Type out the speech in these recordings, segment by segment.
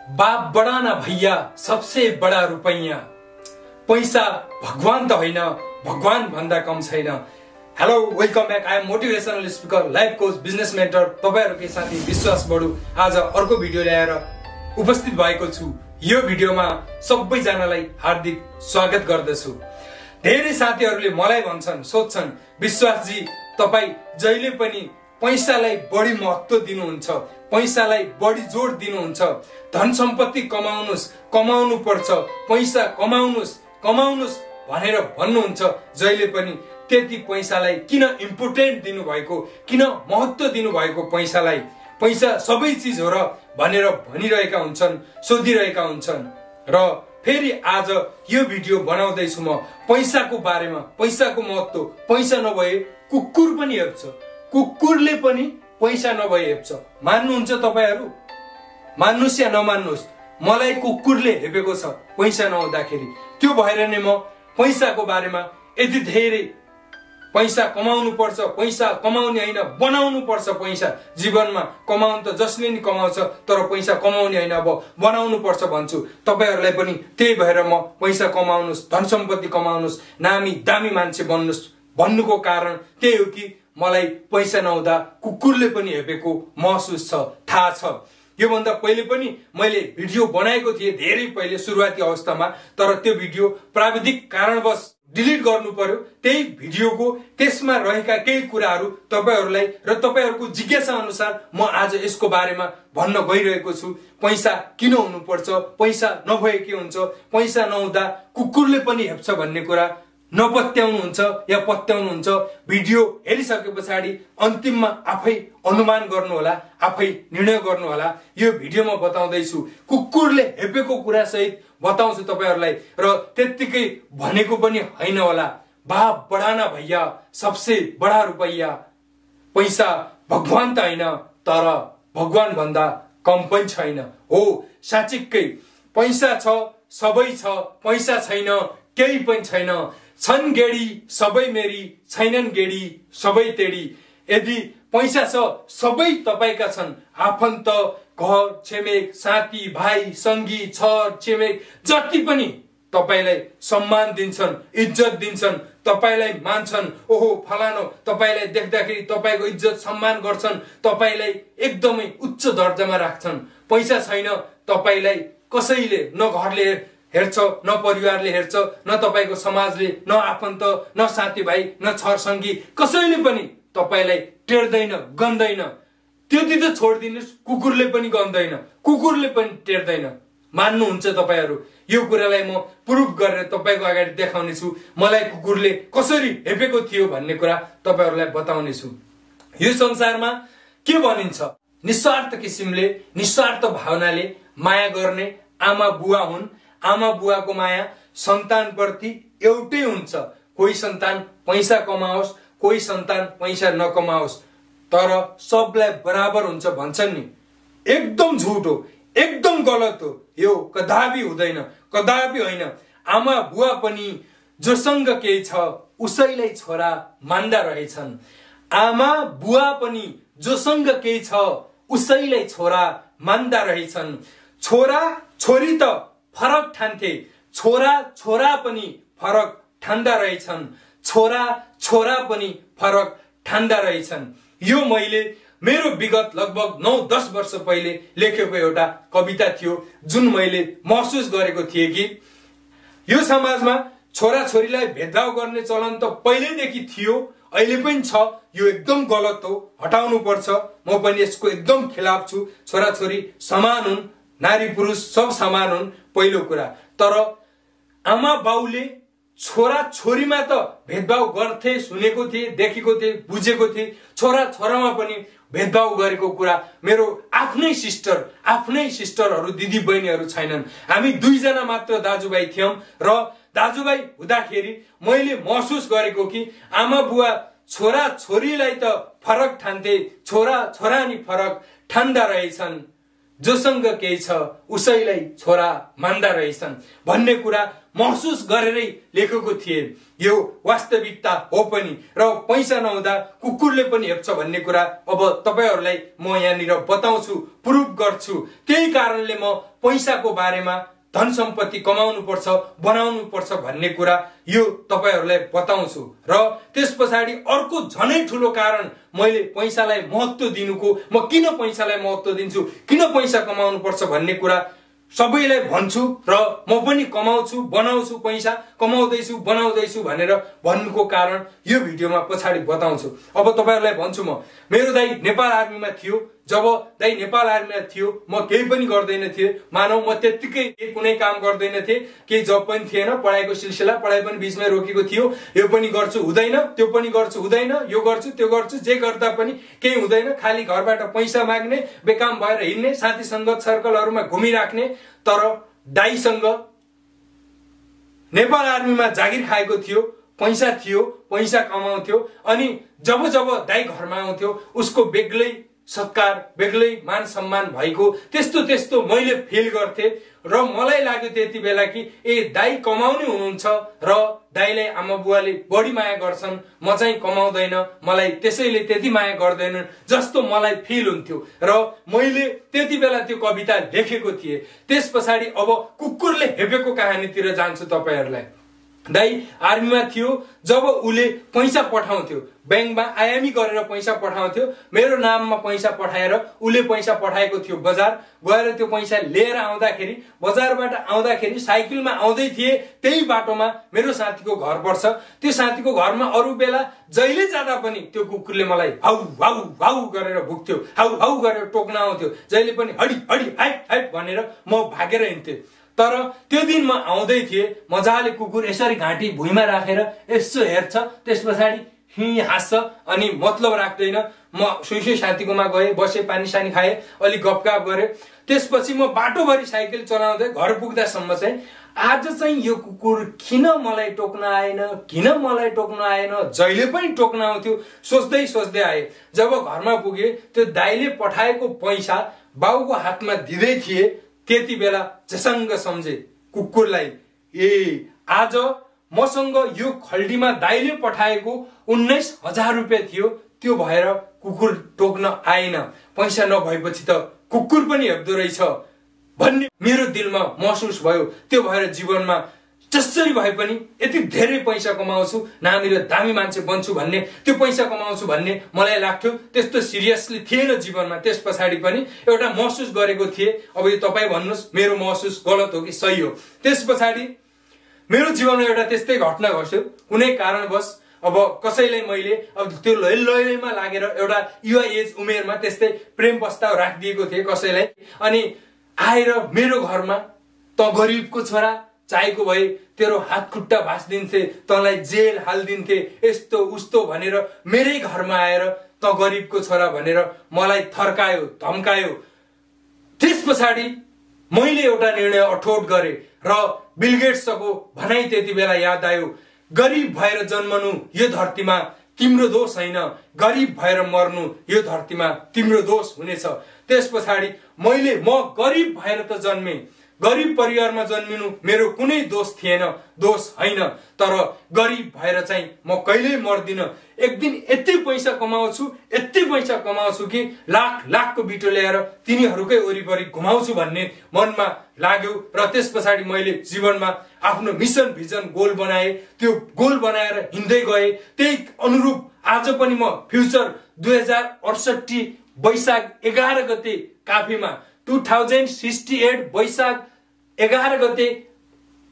बाप बडा न भैया सबसे बडा रुपैयाँ। पैसा भगवान त होइन भगवान भन्दा कम छैन। Hello welcome back I am motivational speaker life coach business mentor तपाईँहरूकै साथी विश्वास बडु। आज अर्को भिडियो ल्याएर उपस्थित भएको छु। यो भिडियोमा सबैजनालाई हार्दिक स्वागत गर्दछु। धेरै साथीहरूले मलाई भन्छन् सोध्छन् विश्वासजी तपाईँ जहिले पनि पैसालाई बढी महत्व दिनुहुन्छ। पैसालाई बढी जोड दिनुहुन्छ। धन सम्पत्ति कमाउनुहोस् कमाउनु पर्छ। पैसा कमाउनुहोस् कमाउनुहोस् भनेर भन्नुहुन्छ। जहिले पनि त्यति पैसालाई किन इम्पोर्टेन्ट दिनुभएको किन महत्व दिनुभएको पैसालाई पैसा सबै चिज हो र भनेर भनिरहेका हुन्छन् सोधिरहेका हुन्छन्। र फेरि आज यो भिडियो बनाउँदैछु म। पैसाको बारेमा पैसाको महत्व पैसा नभए कुकुर पनि हेर्छ। कुकुरले पनि पैसा नभए हेप्छ मान्नुहुन्छ तपाईँहरू? मान्नुहोस् या नमान्नुहोस् मलाई कुकुरले हेपेको छ पैसा नहुँदाखेरि। त्यो भएर नै म पैसाको बारेमा यति धेरै पैसा कमाउनु पर्छ पैसा कमाउने होइन बनाउनु पर्छ पैसा। जीवनमा कमाउनु त जसले नि कमाउँछ तर पैसा कमाउने होइन। अब बनाउनु पर्छ भन्छु। तपाईँहरूलाई पनि त्यही भएर म पैसा कमाउनुहोस् धन सम्पत्ति कमाउनुहोस् नामी दामी मान्छे बन्नुहोस् भन्नुको कारण त्यही हो कि मलाई पैसा नहुँदा कुकुरले पनि हेपेको महसुस छ थाहा छ। योभन्दा पहिले पनि मैले भिडियो बनाएको थिएँ धेरै पहिले सुरुवाती अवस्थामा तर त्यो भिडियो प्राविधिक कारणवश डिलिट गर्नु पर्यो। त्यही भिडियोको त्यसमा रहेका केही कुराहरू तपाईँहरूलाई र तपाईँहरूको जिज्ञासा अनुसार म आज यसको बारेमा भन्न गइरहेको छु। पैसा किन हुनुपर्छ? पैसा नभए के हुन्छ? पैसा नहुँदा कुकुरले पनि हेप्छ भन्ने कुरा नपत्याउनुहुन्छ या पत्याउनुहुन्छ भिडियो हेरिसके पछाडि अन्तिममा आफै अनुमान गर्नुहोला आफै निर्णय गर्नुहोला। यो भिडियोमा बताउँदैछु। कुकुरले हेपेको कुरा सहित बताउँछु तपाईँहरूलाई र त्यत्तिकै भनेको पनि होइन होला। बा बढाना भैया सबसे बडा रुपैयाँ। पैसा भगवान त होइन तर भगवान भन्दा कम पनि छैन। हो साँच्चिकै पैसा छ सबै छ पैसा छैन केही पनि छैन। छन् गेडी सबै मेरी छैनन् गेडी सबै तेडी। यदि पैसा छ सबै तपाईँका छन्। आफन्त घर छिमेक साथी भाइ सङ्गी छर छिमेक जति पनि तपाईँलाई सम्मान दिन्छन् इज्जत दिन्छन् तपाईँलाई मान्छन् ओहो फलानो तपाईँलाई देख्दाखेरि तपाईँको इज्जत सम्मान गर्छन् तपाईँलाई एकदमै उच्च दर्जामा राख्छन्। पैसा छैन तपाईँलाई कसैले न घरले हेर्छ न परिवारले हेर्छ न तपाईँको समाजले न आफन्त न साथीभाइ न छरसङ्गी कसैले पनि तपाईँलाई टेर्दैन गन्दैन। त्यति त छोडिदिनुहोस् कुकुरले पनि गन्दैन कुकुरले पनि टेर्दैन। मान्नुहुन्छ तपाईँहरू यो कुरालाई म प्रुफ गरेर तपाईँको अगाडि देखाउने छु। मलाई कुकुरले कसरी हेपेको थियो भन्ने कुरा तपाईँहरूलाई बताउने छु। यो संसारमा के भनिन्छ? निस्वार्थ किसिमले निस्वार्थ भावनाले माया गर्ने आमा बुवा हुन् आमा बुवाको माया सन्तानप्रति एउटै हुन्छ। कोही सन्तान पैसा कमाओस् कोही सन्तान पैसा नकमाओस् तर सबलाई बराबर हुन्छ भन्छन् नि। एकदम झुट हो एकदम गलत हो। यो कदापि हुँदैन कदापि होइन। आमा बुवा पनि जोसँग केही छ उसैलाई छोरा मान्दा रहेछन्। आमा बुवा पनि जोसँग केही छ उसैलाई छोरा मान्दा रहेछन्। छोरा छोरी त फरक ठान्थे। छोरा छोरा पनि फरक ठान्दा रहेछन्। छोरा छोरा पनि फरक ठान्दा रहेछन्। यो मैले मेरो विगत लगभग नौ दस वर्ष पहिले लेखेको एउटा कविता थियो जुन मैले महसुस गरेको थिएँ कि यो समाजमा छोरा छोरीलाई भेदभाव गर्ने चलन त पहिल्यैदेखि थियो अहिले पनि छ यो एकदम गलत हो हटाउनु पर्छ म पनि यसको एकदम खिलाफ छु। छोराछोरी समान हुन् नारी पुरुष सब समान हुन्। पहिलो कुरा। तर आमा बाउले छोरा छोरीमा त भेदभाव गर्थे सुनेको थिए देखेको थिए बुझेको थिए। छोरा छोरामा पनि भेदभाव गरेको कुरा मेरो आफ्नै सिस्टर आफ्नै सिस्टरहरू दिदी बहिनीहरू छैनन्। हामी दुईजना मात्र दाजुभाइ थियौँ र दाजुभाइ हुँदाखेरि मैले महसुस गरेको कि आमा बुवा छोरा छोरीलाई त फरक ठान्थे छोरा छोरा नि फरक ठान्दा रहेछन्। जोसँग केही छ उसैलाई छोरा मान्दा रहेछन् भन्ने कुरा महसुस गरेरै लेखेको थिए। यो वास्तविकता हो पनि र पैसा नहुँदा कुकुरले पनि हेप्छ भन्ने कुरा अब तपाईँहरूलाई म यहाँनिर बताउँछु प्रुभ गर्छु। त्यही कारणले म पैसाको बारेमा धन सम्पत्ति कमाउनु पर्छ बनाउनु पर्छ भन्ने कुरा यो तपाईँहरूलाई बताउँछु। र त्यस पछाडि अर्को झनै ठुलो कारण मैले पैसालाई महत्त्व दिनुको म किन पैसालाई महत्त्व दिन्छु किन पैसा कमाउनु पर्छ भन्ने कुरा सबैलाई भन्छु र म पनि कमाउँछु बनाउँछु पैसा कमाउँदैछु बनाउँदैछु भनेर भन्नुको कारण यो भिडियोमा पछाडि बताउँछु। अब तपाईँहरूलाई भन्छु म मेरो दाई नेपाल आर्मीमा थियो जब दाई नेपाल आर्मीमा थियो म केही पनि गर्दैन थिएँ। मानव म त्यत्तिकै कुनै काम गर्दैन थिएँ। केही जब पनि थिएन पढाइको सिलसिला पढाइ पनि बिचमै रोकेको थियो। यो पनि गर्छु हुँदैन त्यो पनि गर्छु हुँदैन यो गर्छु त्यो गर्छु जे गर्दा पनि केही हुँदैन। खालि घरबाट पैसा माग्ने बेकाम भएर हिँड्ने साथी सङ्गत सर्कलहरूमा घुमिराख्ने तर दाईसँग नेपाल आर्मीमा जागिर खाएको थियो पैसा थियो पैसा कमाउँथ्यो। अनि जब जब दाई घरमा आउँथ्यो उसको बेग्लै सत्कार बेग्लै मान सम्मान भएको त्यस्तो त्यस्तो मैले फिल गर्थेँ र मलाई लाग्यो त्यति बेला कि ए दाई कमाउने हुनुहुन्छ र दाईलाई आमा बुवाले बढी माया गर्छन् म चाहिँ कमाउँदैन मलाई त्यसैले त्यति माया गर्दैनन् जस्तो मलाई फिल हुन्थ्यो र मैले त्यति बेला त्यो कविता लेखेको थिएँ। त्यस पछाडि अब कुकुरले हेपेको कहानीतिर जान्छु तपाईँहरूलाई। दाई आर्मीमा थियो जब उसले पैसा पठाउँथ्यो ब्याङ्कमा आयामी गरेर पैसा पठाउँथ्यो मेरो नाममा पैसा पठाएर उसले पैसा पठाएको थियो बजार। गएर त्यो पैसा लिएर आउँदाखेरि बजारबाट आउँदाखेरि साइकलमा आउँदै थिए त्यही बाटोमा मेरो साथीको घर पर्छ। त्यो साथीको घरमा अरू बेला जहिले जाँदा पनि त्यो कुकुरले मलाई हाउ हाउ हाउ गरेर भुक्थ्यो हाउ हाउ गरेर टोक्न आउँथ्यो। जहिले पनि हडी हडी हाइट हाइट भनेर म भागेर हिँड्थेँ। तर त्यो दिन म आउँदै थिएँ मजाले कुकुर यसरी घाँटी भुइँमा राखेर यसो हेर्छ त्यस पछाडि हि हाँस्छ अनि मतलब राख्दैन। म सुई साथीकोमा गएँ बसेँ पानी सानी खाएँ अलिक गफगाफ गरेँ। त्यसपछि म बाटोभरि साइकल चलाउँदै घर पुग्दासम्म चाहिँ आज चाहिँ यो कुकुर किन मलाई टोक्न आएन किन मलाई टोक्न आएन जहिले पनि टोक्न आउँथ्यो सोच्दै सोच्दै आए। जब घरमा पुगे त्यो दाइले पठाएको पैसा बाउको हातमा दिँदै थिए त्यति बेला झसङ्ग सम्झे कुकुरलाई ए आज मसँग यो खल्डीमा दाइले पठाएको उन्नाइस हजार रुपियाँ थियो त्यो भएर कुकुर टोक्न आएन। पैसा नभएपछि त कुकुर पनि हेप्दो रहेछ। भन्ने मेरो दिलमा महसुस भयो। त्यो भएर जीवनमा जसरी भए पनि यति धेरै पैसा कमाउँछु नामी र दामी मान्छे बन्छु भन्ने त्यो पैसा कमाउँछु भन्ने मलाई लाग्थ्यो। त्यस्तो सिरियसली थिएन जीवनमा। त्यस पछाडि पनि एउटा महसुस गरेको थिएँ। अब यो तपाईँ भन्नुहोस् मेरो महसुस गलत हो कि सही हो? त्यस पछाडि मेरो जीवनमा एउटा त्यस्तै घटना घट्यो। कुनै कारणवश अब कसैलाई मैले अब त्यो लैलैमा लागेर एउटा युवा एज उमेरमा त्यस्तै प्रेम प्रस्ताव राखिदिएको थिएँ कसैलाई। अनि आएर मेरो घरमा त गरिबको छोरा चाहेको भए तेरो हात खुट्टा भाँचिदिन्थे तँलाई जेल हालिदिन्थे यस्तो उस्तो भनेर मेरै घरमा आएर त गरिबको छोरा भनेर मलाई थर्कायो धम्कायो। त्यस पछाडि मैले एउटा निर्णय अठोट गरेँ र बिलगेट्सको भनाइ त्यति बेला याद आयो गरिब भएर जन्मनु यो धरतीमा तिम्रो दोष होइन गरिब भएर मर्नु यो धरतीमा तिम्रो दोष हुनेछ। त्यस पछाडि मैले म गरिब भएर त जन्मेँ गरिब परिवारमा जन्मिनु मेरो कुनै दोष थिएन दोष होइन। तर गरिब भएर चाहिँ म कहिल्यै मर्दिनँ। एक दिन यति पैसा कमाउँछु यति पैसा कमाउँछु कि लाख लाखको बिटो ल्याएर तिनीहरूकै वरिपरि घुमाउँछु भन्ने मनमा लाग्यो र त्यस पछाडि मैले जीवनमा आफ्नो मिसन भिजन गोल बनाएँ। त्यो गोल बनाएर हिँड्दै गएँ। त्यही अनुरूप आज पनि म फ्युचर दुई हजार अडसठी वैशाख एघार गते काफीमा टु थाउजन्ड सिक्सटी एट वैशाख एघार गते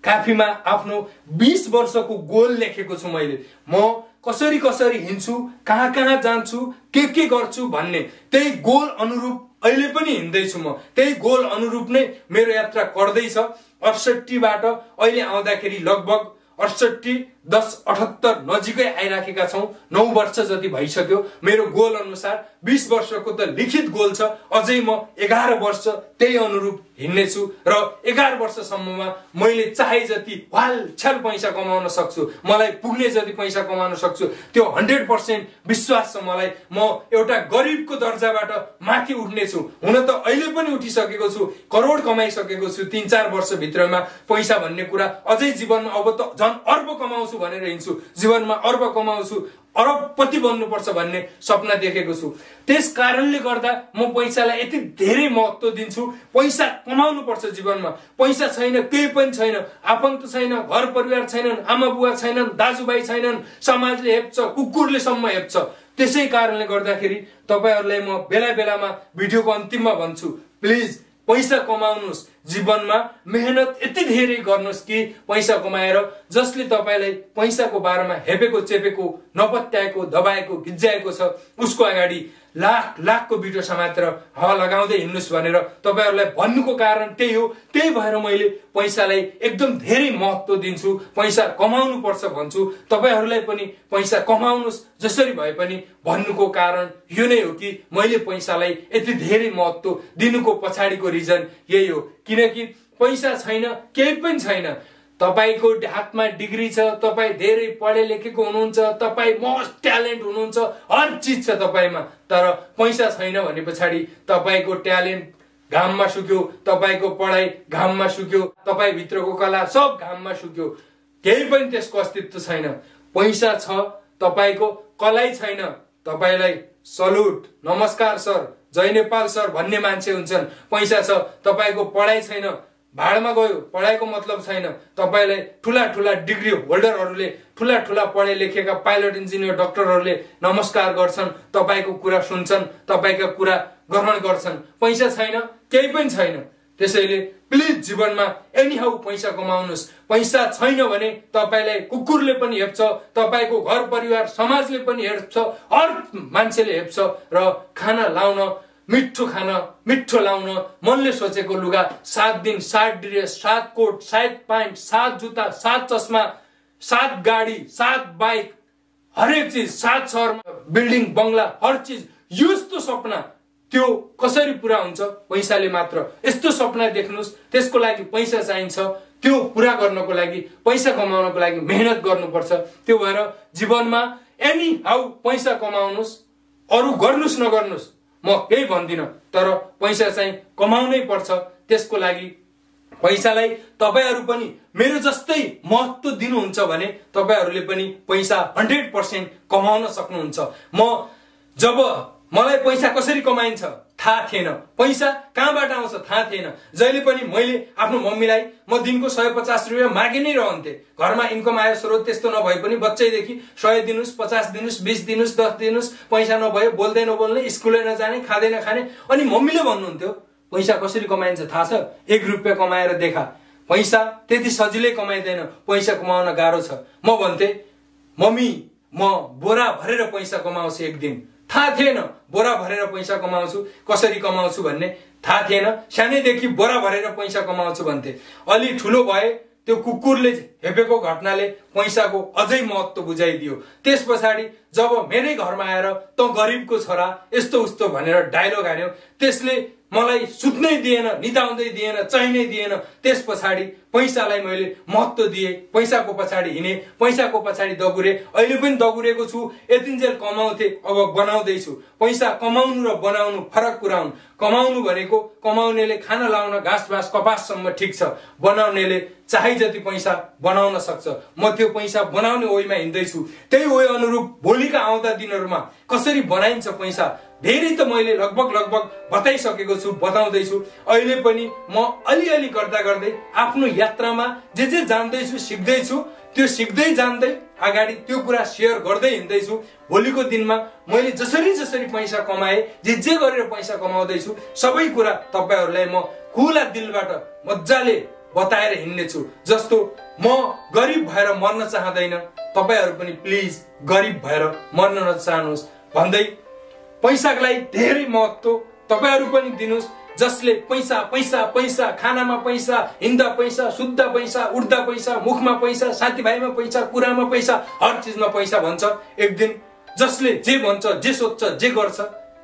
काफीमा आफ्नो बिस वर्षको गोल लेखेको छु मैले। म कसरी कसरी हिँड्छु कहाँ कहाँ जान्छु के के गर्छु भन्ने त्यही गोल अनुरूप अहिले पनि हिँड्दैछु म। त्यही गोल अनुरूप नै मेरो यात्रा गर्दैछ। अडसट्ठीबाट अहिले आउँदाखेरि लगभग अडसट्ठी दस अठहत्तर नजिकै आइराखेका छौँ। नौ वर्ष जति भइसक्यो। मेरो गोल अनुसार बिस वर्षको त लिखित गोल छ। अझै म एघार वर्ष त्यही अनुरूप हिँड्नेछु र एघार वर्षसम्ममा मैले चाहे जति वाल छ्याल पैसा कमाउन सक्छु मलाई पुग्ने जति पैसा कमाउन सक्छु त्यो हन्ड्रेड पर्सेन्ट विश्वास छ मलाई। म एउटा गरिबको दर्जाबाट माथि उठ्नेछु। हुन त अहिले पनि उठिसकेको छु करोड कमाइसकेको छु तिन चार वर्षभित्रमा। पैसा भन्ने कुरा अझै जीवनमा अब त झन् अर्ब कमाउँछु। भनेर हिँड्छु। जीवनमा अर्ब कमाउँछु अरबपति बन्नुपर्छ भन्ने सपना देखेको छु। त्यस कारणले गर्दा म पैसालाई यति धेरै महत्व दिन्छु। पैसा कमाउनु पर्छ जीवनमा। पैसा छैन केही पनि छैन। आफन्त छैन घर परिवार छैनन् आमा बुवा छैनन् दाजुभाइ छैनन् समाजले हेप्छ कुकुरले सम्म हेप्छ। त्यसै कारणले गर्दाखेरि तपाईँहरूलाई म बेला बेलामा भिडियोको अन्तिममा भन्छु। प्लिज पैसा कमाउनुहोस् जीवनमा मेहनत यति धेरै गर्नुहोस् कि पैसा कमाएर जसले तपाईँलाई पैसाको बारेमा हेपेको चेपेको नपत्याएको दबाएको गिज्जाएको छ उसको अगाडि लाख लाखको बिटो समातेर हावा लगाउँदै हिँड्नुहोस् भनेर तपाईँहरूलाई भन्नुको कारण त्यही हो। त्यही भएर मैले पैसालाई एकदम धेरै महत्त्व दिन्छु पैसा कमाउनु पर्छ भन्छु। तपाईँहरूलाई पनि पैसा कमाउनुहोस् जसरी भए पनि भन्नुको कारण यो नै हो कि मैले पैसालाई यति धेरै महत्त्व दिनुको पछाडिको रिजन यही हो। किनकि पैसा छैन केही पनि छैन। तपाईँको हातमा डिग्री छ तपाईँ धेरै पढे लेखेको हुनुहुन्छ तपाईँ मोस्ट ट्यालेन्ट हुनुहुन्छ हर चिज छ तपाईँमा। तर पैसा छैन भने पछाडि तपाईँको ट्यालेन्ट घाममा सुक्यो तपाईँको पढाइ घाममा सुक्यो तपाईँभित्रको कला सब घाममा सुक्यो। केही पनि त्यसको अस्तित्व छैन। पैसा छ तपाईँको कलै छैन। तपाईँलाई सलुट नमस्कार सर जय नेपाल सर भन्ने मान्छे हुन्छन्। पैसा छ तपाईँको पढाइ छैन। भाडमा गयो पढाइको मतलब छैन। तपाईँलाई ठुला ठुला डिग्री होल्डरहरूले ठुला ठुला पढे लेखेका पाइलट इन्जिनियर डक्टरहरूले नमस्कार गर्छन् तपाईँको कुरा सुन्छन् तपाईँका कुरा ग्रहण गर्छन्। पैसा छैन केही पनि छैन। त्यसैले प्लिज जीवनमा एनी हाउ पैसा कमाउनुहोस्। पैसा छैन भने तपाईँलाई कुकुरले पनि हेप्छ तपाईँको घर परिवार समाजले पनि हेप्छ हर मान्छेले हेप्छ र खाना लाउन मिठो खान मिठो लाउन मनले सोचेको लुगा सात दिन सात ड्रेस सात कोट सात प्यान्ट सात जुत्ता सात चस्मा सात गाडी सात बाइक हरेक चिज सात सहरमा बिल्डिङ बङ्गला हर चिज। यस्तो सपना त्यो कसरी पुरा हुन्छ? पैसाले मात्र। यस्तो सपना देख्नुहोस् त्यसको लागि पैसा चाहिन्छ। त्यो पुरा गर्नको लागि पैसा कमाउनको लागि मेहनत गर्नुपर्छ। त्यो भएर जीवनमा एनी हाउ पैसा कमाउनुहोस् अरू गर्नुहोस् नगर्नुहोस्। म केही भन्दिनँ तर पैसा चाहिँ कमाउनै पर्छ। त्यसको लागि पैसालाई तपाईँहरू पनि मेरो जस्तै महत्त्व दिनुहुन्छ भने तपाईँहरूले पनि पैसा हन्ड्रेड पर्सेन्ट कमाउन सक्नुहुन्छ। म जब मलाई पैसा कसरी कमाइन्छ थाहा थिएन। पैसा कहाँबाट आउँछ थाहा थिएन। जहिले पनि मैले आफ्नो मम्मीलाई म दिनको सय पचास रुपियाँ मागि नै रहन्थेँ। घरमा इन्कम आयो स्रोत त्यस्तो नभए पनि बच्चैदेखि सय दिनुहोस् पचास दिनुहोस् बिस दिनुहोस् दस दिनुहोस् पैसा नभए बोल्दै नबोल्ने स्कुलै नजाने खाँदै नखाने। अनि मम्मीले भन्नुहुन्थ्यो पैसा कसरी कमाइन्छ? थाहा छ? एक रुपियाँ कमाएर देखा। पैसा त्यति सजिलै कमाइँदैन। पैसा कमाउन गाह्रो छ। म भन्थेँ मम्मी म बोरा भरेर पैसा कमाउँछु एक दिन। थाहा थिएन बोरा भरेर पैसा कमाउँछु कसरी कमाउँछु भन्ने थाहा थिएन। सानैदेखि बोरा भरेर पैसा कमाउँछु भन्थे। अलि ठुलो भए त्यो कुकुरले हेपेको घटनाले पैसाको अझै महत्व बुझाइदियो। त्यस पछाडि जब मेरै घरमा आएर त गरिबको छोरा यस्तो उस्तो भनेर डायलग हान्यो त्यसले मलाई सुत्नै दिएन निताउँदै दिएन चाहिनै दिएन। त्यस पछाडि पैसालाई मैले महत्व दिएँ। पैसाको पछाडि हिँडेँ पैसाको पछाडि दगुरे। अहिले पनि दगुरेको छु। यतिन्जेल कमाउँथे अब बनाउँदैछु। पैसा कमाउनु र बनाउनु फरक कुरा हुन्। कमाउनु भनेको कमाउनेले खाना लाउन घाँस बाँस कपाससम्म ठिक छ। बनाउनेले चाहे जति पैसा बनाउन सक्छ। म त्यो पैसा बनाउने ओइमा हिँड्दैछु। त्यही ओइ अनुरूप भोलिका आउँदा दिनहरूमा कसरी बनाइन्छ पैसा? धेरै त मैले लगभग लगभग बताइसकेको छु बताउँदैछु। अहिले पनि म अलिअलि गर्दा गर्दै आफ्नो यात्रामा जे जे जान्दैछु सिक्दैछु त्यो सिक्दै जान्दै अगाडि त्यो कुरा सेयर गर्दै हिँड्दैछु। भोलिको दिनमा मैले जसरी जसरी पैसा कमाएँ जे जे गरेर पैसा कमाउँदैछु सबै कुरा तपाईँहरूलाई म खुला दिलबाट मजाले बताएर हिँड्नेछु। जस्तो म गरिब भएर मर्न चाहँदैन तपाईँहरू पनि प्लिज गरिब भएर मर्न नचाहनुहोस्। भन्दै पैसाको लागि धेरै महत्त्व तपाईँहरू पनि दिनुहोस् जसले पैसा पैसा पैसा खानामा पैसा हिँड्दा पैसा सुत्दा पैसा उठ्दा पैसा मुखमा पैसा साथीभाइमा पैसा कुरामा पैसा हर चिजमा पैसा भन्छ। एक दिन जसले जे भन्छ जे सोध्छ जे गर्छ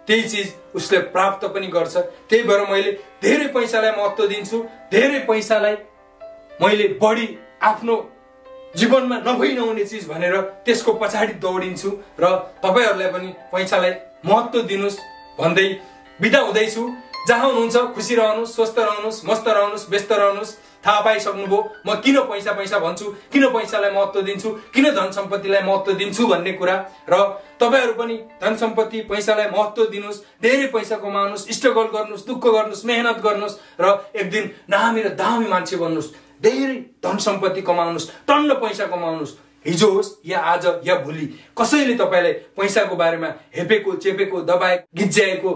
त्यही चिज उसले प्राप्त पनि गर्छ। त्यही भएर मैले धेरै पैसालाई महत्त्व दिन्छु धेरै पैसालाई मैले बढी आफ्नो जीवनमा नभई नहुने चिज भनेर त्यसको पछाडि दौडिन्छु र तपाईँहरूलाई पनि पैसालाई महत्त्व दिनुहोस् भन्दै बिदा हुँदैछु। जहाँ हुनुहुन्छ खुसी रहनुहोस् स्वस्थ रहनुहोस् मस्त रहनुहोस् व्यस्त रहनुहोस्। थाहा पाइसक्नुभयो म किन पैसा पैसा भन्छु किन पैसालाई महत्त्व दिन्छु किन धन सम्पत्तिलाई महत्त्व दिन्छु भन्ने कुरा। र तपाईँहरू पनि धन सम्पत्ति पैसालाई महत्त्व दिनुहोस् धेरै पैसा कमाउनुहोस् स्ट्रगल गर्नुहोस् दुःख गर्नुहोस् मेहनत गर्नुहोस् र एक दिन नामी र दामी मान्छे बन्नुहोस्। धेरै धन सम्पत्ति कमाउनुहोस् टन्न पैसा कमाउनुहोस्। हिजो होस् या आज या भोलि। कसैले तपाईँलाई पैसाको बारेमा हेपेको चेपेको दबाए गिज्याएको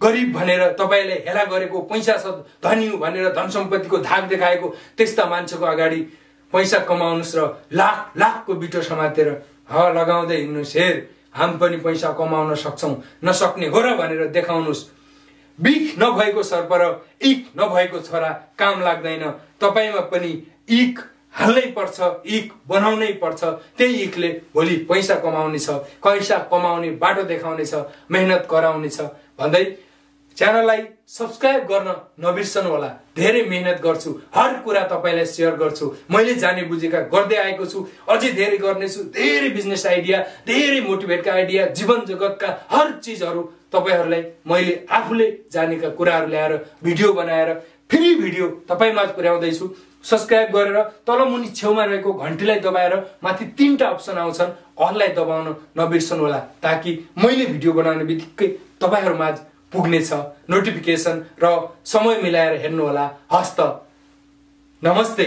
गरिब भनेर तपाईँले हेला गरेको पैसा छ धनी भनेर धन सम्पत्तिको धाक देखाएको त्यस्ता मान्छेको अगाडि पैसा कमाउनुहोस् र लाख लाखको बिटो समातेर ह लगाउँदै हिँड्नुहोस् हेर हामी पनि पैसा कमाउन सक्छौँ नसक्ने हो र भनेर देखाउनुहोस्। बिख नभएको सर्प र इख नभएको छोरा काम लाग्दैन। तपाईँमा पनि इख हाल्नै पर्छ इख बनाउनै पर्छ। त्यही इखले भोलि पैसा कमाउने छ पैसा कमाउने बाटो देखाउने छ मेहनत गराउने छ भन्दै च्यानललाई सब्सक्राइब गर्न नबिर्सनु होला धेरै मेहनत गर्छु। हर कुरा तपाईँलाई सेयर गर्छु। मैले जाने बुझेका गर्दै आएको छु। अझै धेरै गर्नेछु। धेरै बिजनेस आइडिया धेरै मोटिभेटका आइडिया जीवन जगतका हर चिजहरू तपाईँहरूलाई मैले आफूले जानेका कुराहरू ल्याएर भिडियो बनाएर फेरि भिडियो तपाईँमा पुर्याउँदैछु। सब्सक्राइब गरेर तल मुनि छेउमा रहेको घन्टीलाई दबाएर माथि तिनवटा अप्सन आउँछन् अललाई दबाउन नबिर्सनु होला ताकि मैले भिडियो बनाउने बित्तिकै तपाईँहरूमा पुग्नेछ नोटिफिकेसन र समय मिलाएर हेर्नुहोला हस्त नमस्ते।